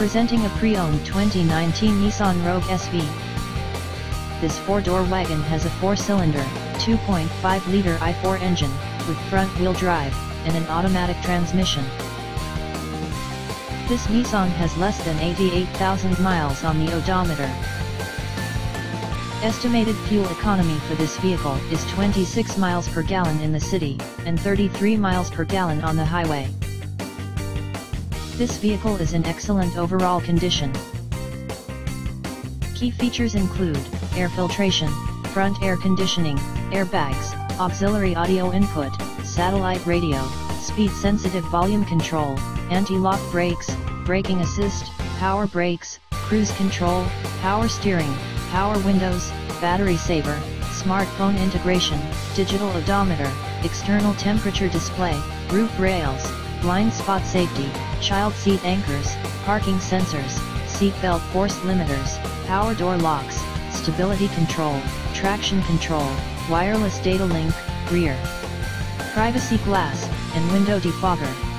Presenting a pre-owned 2019 Nissan Rogue SV. This four-door wagon has a four-cylinder, 2.5-liter i4 engine, with front-wheel drive, and an automatic transmission. This Nissan has less than 88,000 miles on the odometer. Estimated fuel economy for this vehicle is 26 miles per gallon in the city, and 33 miles per gallon on the highway. This vehicle is in excellent overall condition. Key features include, air filtration, front air conditioning, airbags, auxiliary audio input, satellite radio, speed-sensitive volume control, anti-lock brakes, braking assist, power brakes, cruise control, power steering, power windows, battery saver, smartphone integration, digital odometer, external temperature display, roof rails, blind spot safety, child seat anchors, parking sensors, seat belt force limiters, power door locks, stability control, traction control, wireless data link, rear privacy glass, and window defogger.